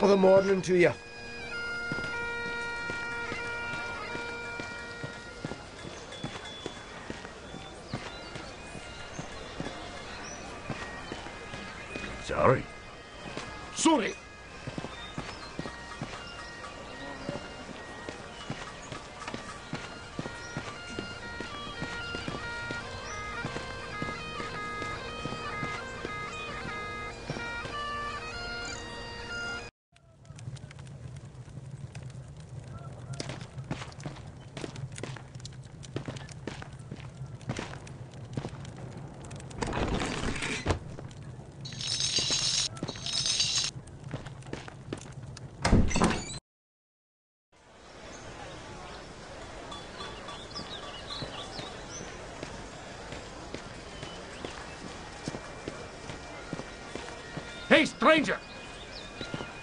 Top of the morning to you. Sorry. Sorry. Hey, stranger!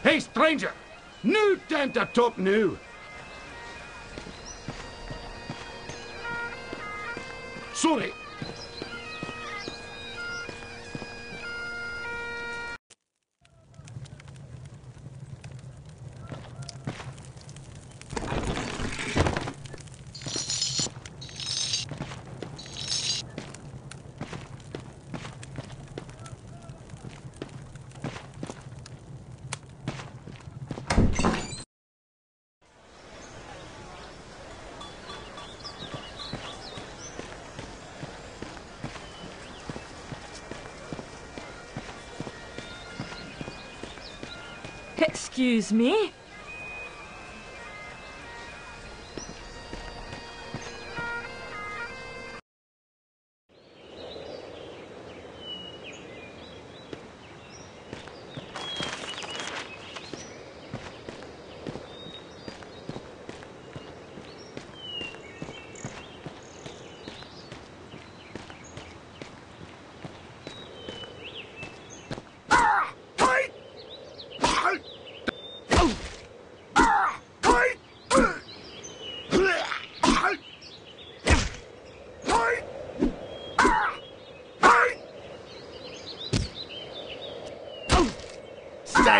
Hey, stranger! New time to talk new. Sorry. Excuse me?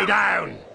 Down.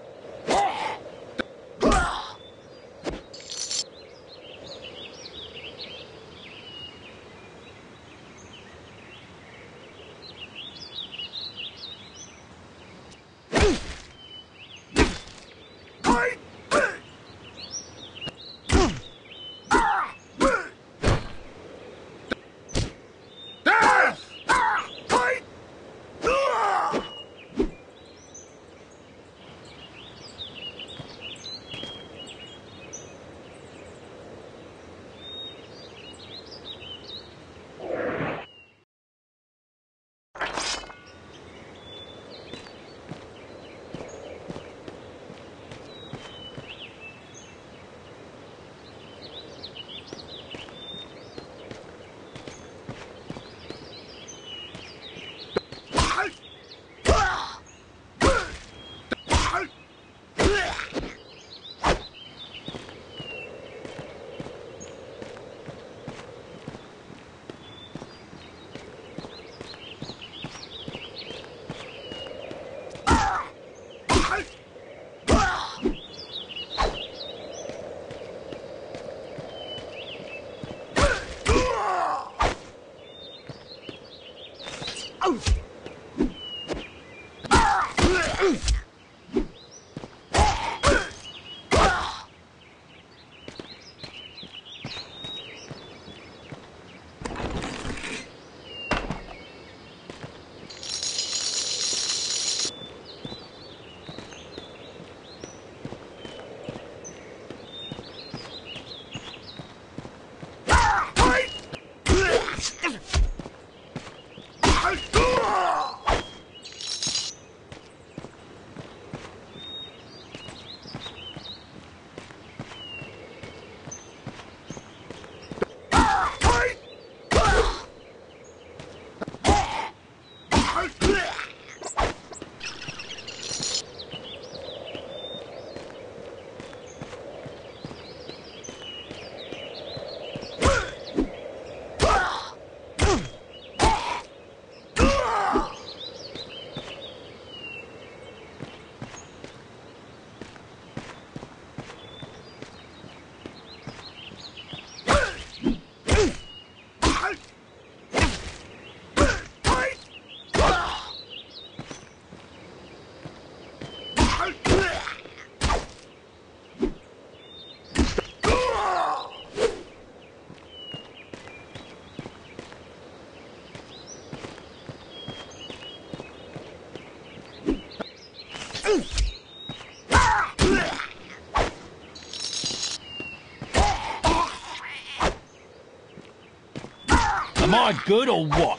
I good or what?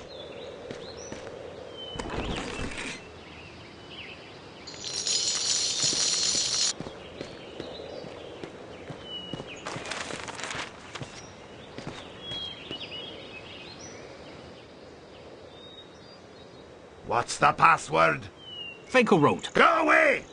What's the password? Finkelroot. Go away!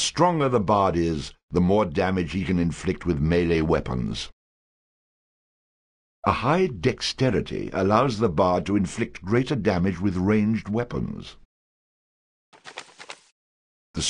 Stronger the bard is, the more damage he can inflict with melee weapons. A high dexterity allows the bard to inflict greater damage with ranged weapons. The